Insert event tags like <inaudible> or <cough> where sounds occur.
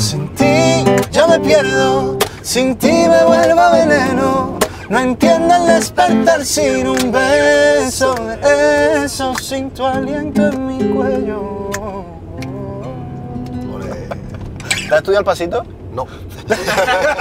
Sin ti yo me pierdo, sin ti me vuelvo veneno. No entiendo el despertar sin un beso de eso, sin tu aliento en mi cuello. ¿Te has estudiado el pasito? No. <laughs>